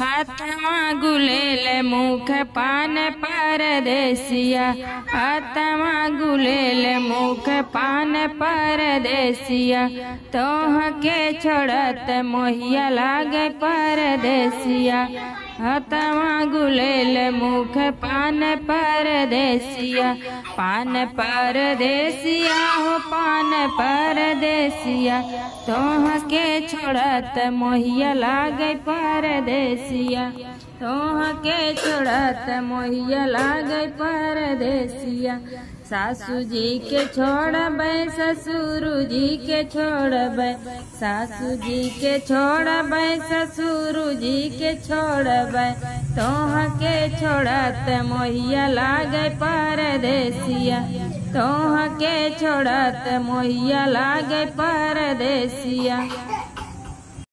हाथवा गुलेल मुख पान परदेसिया। हाथवा गुलेल मुख पान परदेसिया। तोह के छोड़त मोहिया लागे परदेसिया। हतवा गुलेल मुख पान परदेसिया। पान परदेसिया हो पान परदेसिया तोह के छोड़त मोहिया लागे परदेसिया। तोह के छोड़त मोहिया लागे परदेसिया। सासू जी के छोड़बै ससुर जी के छोड़बै सासू जी के छोड़बै ससुर जी के छोड़बै। तोह के छोड़त मोहिया लागे परदेसिया। तोह के छोड़त मोहिया लागे परदेसिया।